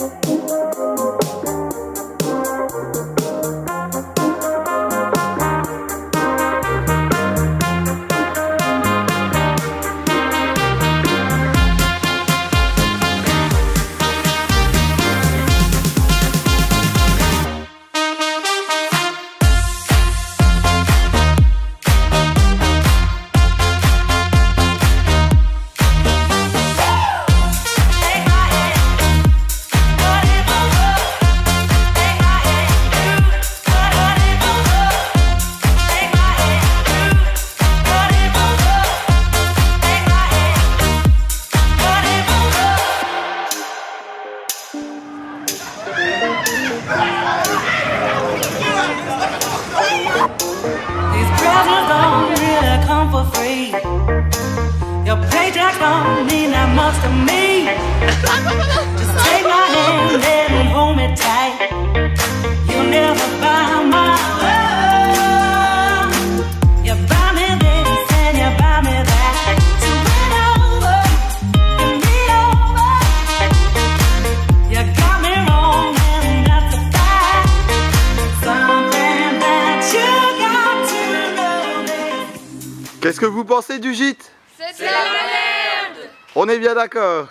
Take don't mean that much to me. Just take my hand and hold me tight. You'll never buy my love. You buy me this and you buy me that. So win over and me over. You got me wrong and that's a fact. Something that you got to know. baby. Qu'est-ce que vous pensez du gîte? C'est la On est bien d'accord